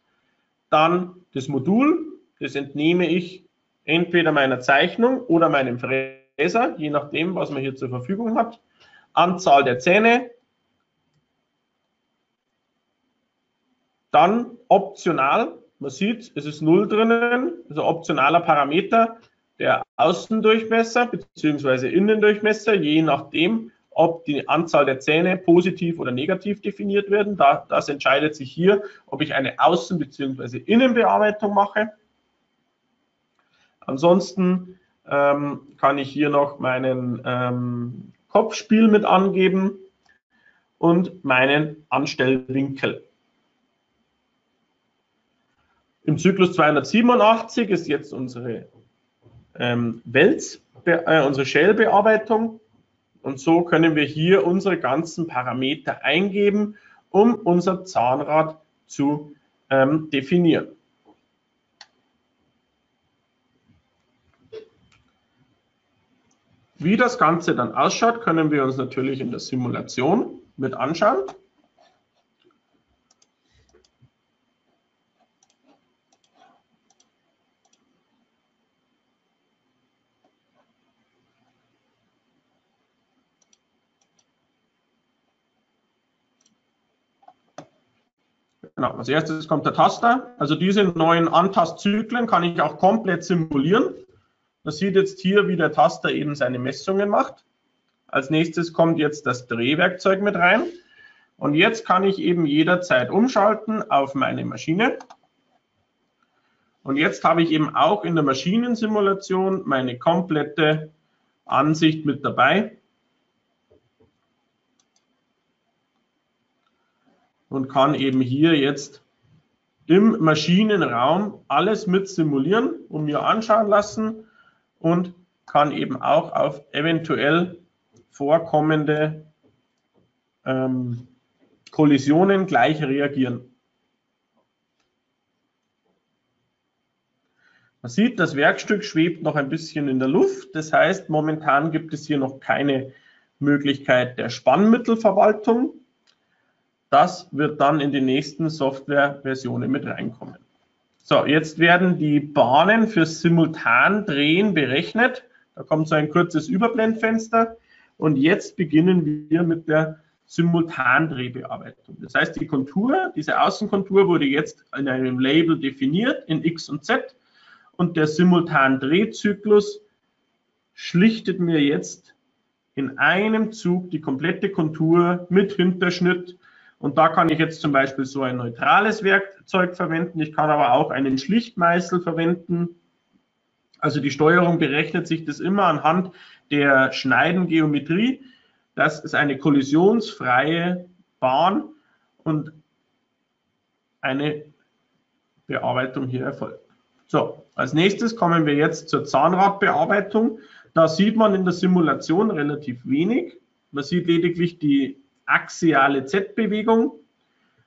Speaker 1: dann das Modul, das entnehme ich entweder meiner Zeichnung oder meinem Fräser, je nachdem, was man hier zur Verfügung hat. Anzahl der Zähne, dann optional, man sieht, es ist 0 drinnen, also optionaler Parameter, der Außendurchmesser bzw. Innendurchmesser, je nachdem, ob die Anzahl der Zähne positiv oder negativ definiert werden. Da, das entscheidet sich hier, ob ich eine Außen- bzw. Innenbearbeitung mache. Ansonsten ähm, kann ich hier noch meinen ähm, Kopfspiel mit angeben und meinen Anstellwinkel. Im Zyklus 287 ist jetzt unsere ähm, Wels, äh, unsere Shell-Bearbeitung. Und so können wir hier unsere ganzen Parameter eingeben, um unser Zahnrad zu ähm, definieren. Wie das Ganze dann ausschaut, können wir uns natürlich in der Simulation mit anschauen. Genau, als erstes kommt der Taster. Also diese neuen Antastzyklen kann ich auch komplett simulieren. Man sieht jetzt hier, wie der Taster eben seine Messungen macht. Als nächstes kommt jetzt das Drehwerkzeug mit rein. Und jetzt kann ich eben jederzeit umschalten auf meine Maschine. Und jetzt habe ich eben auch in der Maschinensimulation meine komplette Ansicht mit dabei. Und kann eben hier jetzt im Maschinenraum alles mit simulieren und mir anschauen lassen und kann eben auch auf eventuell vorkommende ähm, Kollisionen gleich reagieren. Man sieht, das Werkstück schwebt noch ein bisschen in der Luft. Das heißt, momentan gibt es hier noch keine Möglichkeit der Spannmittelverwaltung. Das wird dann in die nächsten Softwareversionen mit reinkommen. So, jetzt werden die Bahnen fürs Simultandrehen berechnet. Da kommt so ein kurzes Überblendfenster. Und jetzt beginnen wir mit der Simultandrehbearbeitung. Das heißt, die Kontur, diese Außenkontur wurde jetzt in einem Label definiert in X und Z und der Simultandrehzyklus schlichtet mir jetzt in einem Zug die komplette Kontur mit Hinterschnitt und da kann ich jetzt zum Beispiel so ein neutrales Werkzeug verwenden. Ich kann aber auch einen Schlichtmeißel verwenden. Also die Steuerung berechnet sich das immer anhand der Schneidengeometrie. Das ist eine kollisionsfreie Bahn und eine Bearbeitung hier erfolgt. So, als nächstes kommen wir jetzt zur Zahnradbearbeitung. Da sieht man in der Simulation relativ wenig. Man sieht lediglich die axiale Z-Bewegung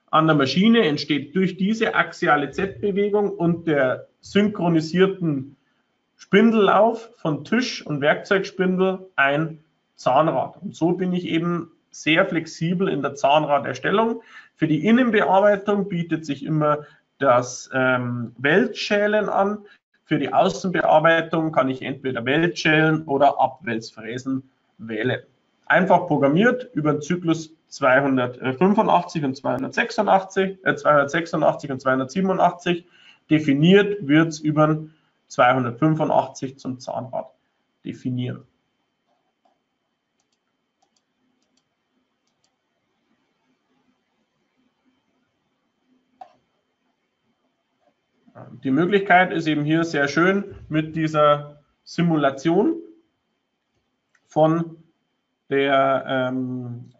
Speaker 1: an der Maschine entsteht durch diese axiale Z-Bewegung und der synchronisierten Spindellauf von Tisch- und Werkzeugspindel ein Zahnrad. Und so bin ich eben sehr flexibel in der Zahnraderstellung. Für die Innenbearbeitung bietet sich immer das ähm, Weltschälen an. für die Außenbearbeitung kann ich entweder Weltschellen oder Abwälzfräsen wählen. Einfach programmiert über den Zyklus 285 und 286, äh 286 und 287. Definiert wird es über 285 zum Zahnrad definieren. Die Möglichkeit ist eben hier sehr schön mit dieser Simulation von der ähm,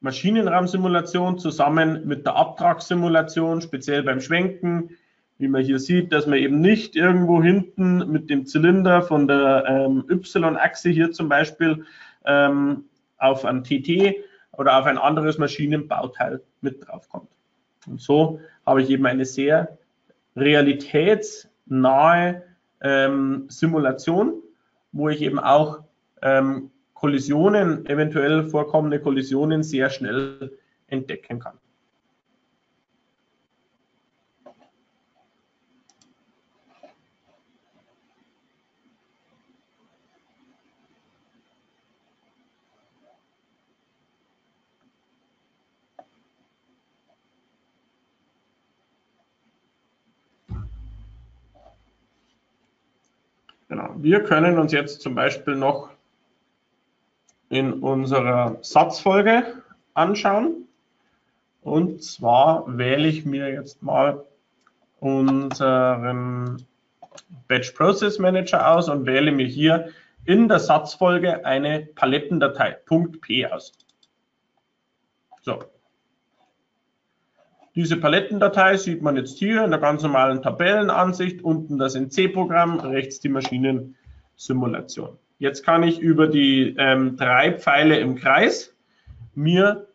Speaker 1: Maschinenraumsimulation zusammen mit der Abtragssimulation, speziell beim Schwenken, wie man hier sieht, dass man eben nicht irgendwo hinten mit dem Zylinder von der ähm, Y-Achse hier zum Beispiel ähm, auf ein TT oder auf ein anderes Maschinenbauteil mit draufkommt. Und so habe ich eben eine sehr realitätsnahe ähm, Simulation, wo ich eben auch ähm, Kollisionen, eventuell vorkommende Kollisionen sehr schnell entdecken kann. Genau. Wir können uns jetzt zum Beispiel noch in unserer Satzfolge anschauen. Und zwar wähle ich mir jetzt mal unseren Batch Process Manager aus und wähle mir hier in der Satzfolge eine Palettendatei .p aus. So. Diese Palettendatei sieht man jetzt hier in der ganz normalen Tabellenansicht, unten das NC-Programm, rechts die Maschinensimulation. Jetzt kann ich über die ähm, drei Pfeile im Kreis mir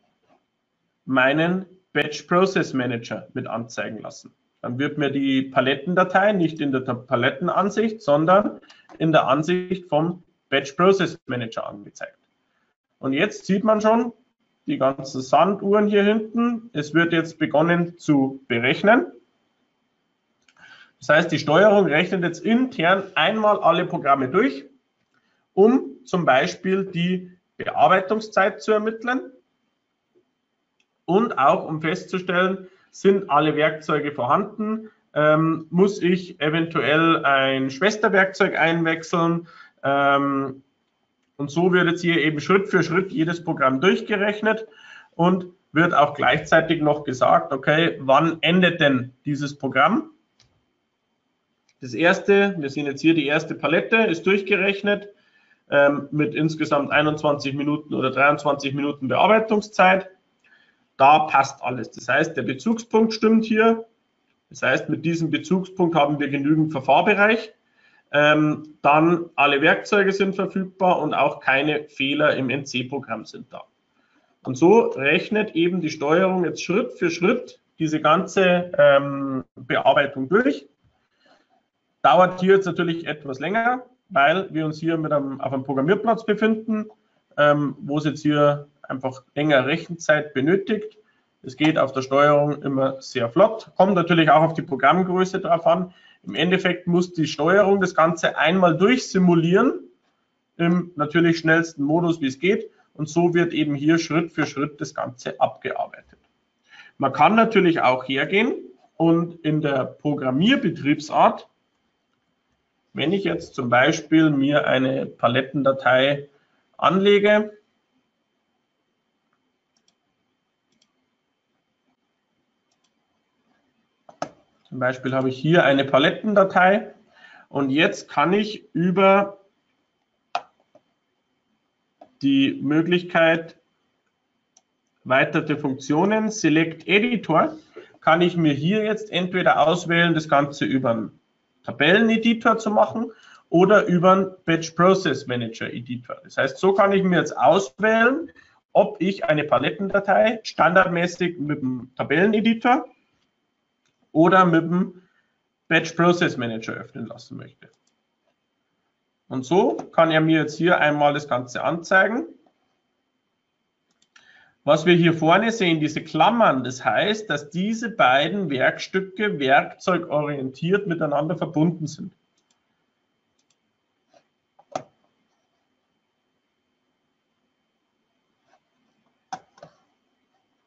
Speaker 1: meinen Batch Process Manager mit anzeigen lassen. Dann wird mir die Palettendatei nicht in der Palettenansicht, sondern in der Ansicht vom Batch Process Manager angezeigt. Und jetzt sieht man schon, die ganzen Sanduhren hier hinten. Es wird jetzt begonnen zu berechnen. Das heißt, die Steuerung rechnet jetzt intern einmal alle Programme durch, um zum Beispiel die Bearbeitungszeit zu ermitteln und auch um festzustellen, sind alle Werkzeuge vorhanden, ähm, muss ich eventuell ein Schwesterwerkzeug einwechseln, ähm, und so wird jetzt hier eben Schritt für Schritt jedes Programm durchgerechnet und wird auch gleichzeitig noch gesagt, okay, wann endet denn dieses Programm? Das erste, wir sehen jetzt hier die erste Palette, ist durchgerechnet ähm, mit insgesamt 21 Minuten oder 23 Minuten Bearbeitungszeit. Da passt alles. Das heißt, der Bezugspunkt stimmt hier. Das heißt, mit diesem Bezugspunkt haben wir genügend Verfahrbereich. Ähm, dann alle Werkzeuge sind verfügbar und auch keine Fehler im NC-Programm sind da. Und so rechnet eben die Steuerung jetzt Schritt für Schritt diese ganze ähm, Bearbeitung durch. Dauert hier jetzt natürlich etwas länger, weil wir uns hier mit einem, auf einem Programmierplatz befinden, ähm, wo es jetzt hier einfach länger Rechenzeit benötigt. Es geht auf der Steuerung immer sehr flott, kommt natürlich auch auf die Programmgröße drauf an. Im Endeffekt muss die Steuerung das Ganze einmal durchsimulieren, im natürlich schnellsten Modus, wie es geht. Und so wird eben hier Schritt für Schritt das Ganze abgearbeitet. Man kann natürlich auch hergehen und in der Programmierbetriebsart, wenn ich jetzt zum Beispiel mir eine Palettendatei anlege, Zum Beispiel habe ich hier eine Palettendatei und jetzt kann ich über die Möglichkeit weitere Funktionen, Select Editor, kann ich mir hier jetzt entweder auswählen, das Ganze über einen Tabelleneditor zu machen oder über einen Batch Process Manager Editor. Das heißt, so kann ich mir jetzt auswählen, ob ich eine Palettendatei standardmäßig mit dem Tabelleneditor oder mit dem Batch Process Manager öffnen lassen möchte. Und so kann er mir jetzt hier einmal das Ganze anzeigen. Was wir hier vorne sehen, diese Klammern, das heißt, dass diese beiden Werkstücke werkzeugorientiert miteinander verbunden sind.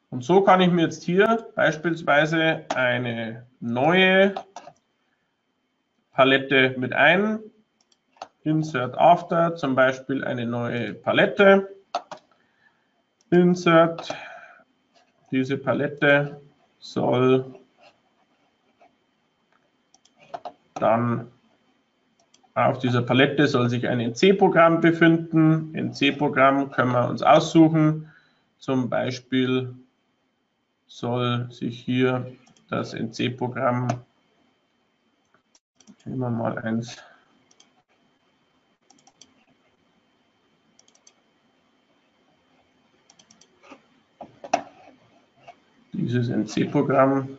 Speaker 1: Und so kann ich mir jetzt hier beispielsweise eine neue Palette mit ein, Insert After, zum Beispiel eine neue Palette Insert, diese Palette soll dann auf dieser Palette soll sich ein NC-Programm befinden. NC-Programm können wir uns aussuchen. Zum Beispiel soll sich hier das NC-Programm, nehmen wir mal eins, dieses NC-Programm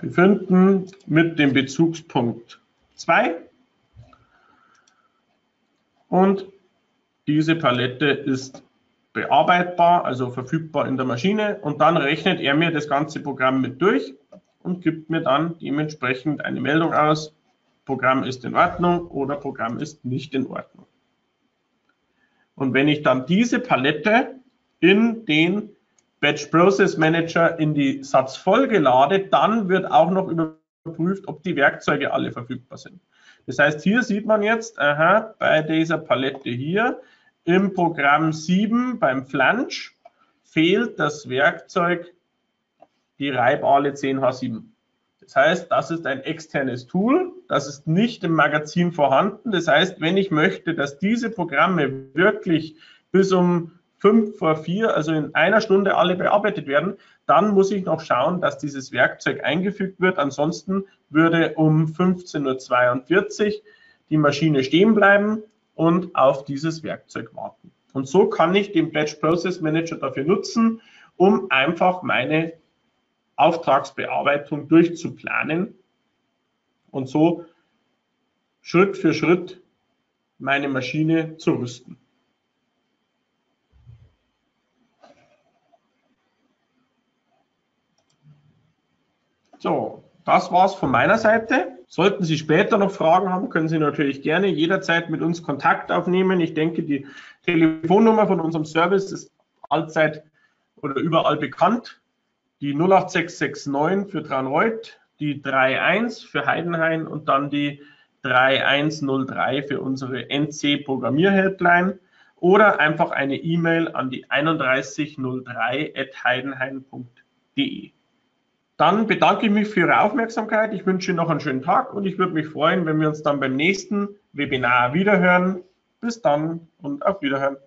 Speaker 1: befinden mit dem Bezugspunkt 2. Und diese Palette ist bearbeitbar, also verfügbar in der Maschine. Und dann rechnet er mir das ganze Programm mit durch und gibt mir dann dementsprechend eine Meldung aus, Programm ist in Ordnung oder Programm ist nicht in Ordnung. Und wenn ich dann diese Palette in den Batch Process Manager in die Satzfolge lade, dann wird auch noch überprüft, ob die Werkzeuge alle verfügbar sind. Das heißt, hier sieht man jetzt, aha, bei dieser Palette hier im Programm 7 beim Flange fehlt das Werkzeug die Reibale 10H7. Das heißt, das ist ein externes Tool, das ist nicht im Magazin vorhanden. Das heißt, wenn ich möchte, dass diese Programme wirklich bis um 5 vor 4, also in einer Stunde alle bearbeitet werden, dann muss ich noch schauen, dass dieses Werkzeug eingefügt wird. Ansonsten würde um 15.42 Uhr die Maschine stehen bleiben und auf dieses Werkzeug warten. Und so kann ich den Batch Process Manager dafür nutzen, um einfach meine Auftragsbearbeitung durchzuplanen und so Schritt für Schritt meine Maschine zu rüsten. So, das war's von meiner Seite. Sollten Sie später noch Fragen haben, können Sie natürlich gerne jederzeit mit uns Kontakt aufnehmen. Ich denke, die Telefonnummer von unserem Service ist allzeit oder überall bekannt. Die 08669 für Traunreuth, die 31 für Heidenhain und dann die 3103 für unsere NC Programmierhelpline oder einfach eine E-Mail an die 3103 at heidenhain.de. Dann bedanke ich mich für Ihre Aufmerksamkeit. Ich wünsche Ihnen noch einen schönen Tag und ich würde mich freuen, wenn wir uns dann beim nächsten Webinar wiederhören. Bis dann und auf Wiederhören.